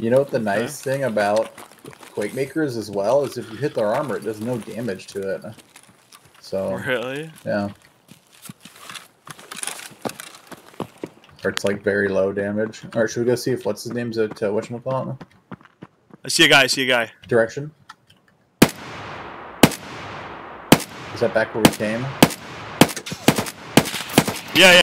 You know what the nice thing about Quake Makers as well is if you hit their armor, it does no damage to it. So Really? yeah. Or it's like very low damage. Alright, should we go see if what's his name's at uh, whatchamacallit? I see a guy. I see a guy. Direction? Is that back where we came? Yeah, yeah.